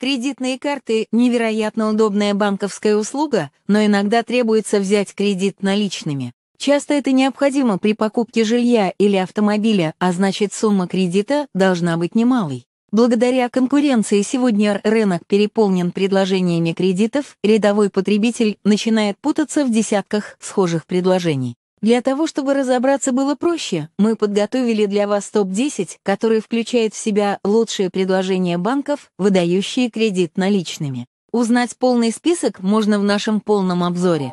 Кредитные карты — невероятно удобная банковская услуга, но иногда требуется взять кредит наличными. Часто это необходимо при покупке жилья или автомобиля, а значит сумма кредита должна быть немалой. Благодаря конкуренции сегодня рынок переполнен предложениями кредитов, рядовой потребитель начинает путаться в десятках схожих предложений. Для того, чтобы разобраться было проще, мы подготовили для вас топ-10, который включает в себя лучшие предложения банков, выдающие кредит наличными. Узнать полный список можно в нашем полном обзоре.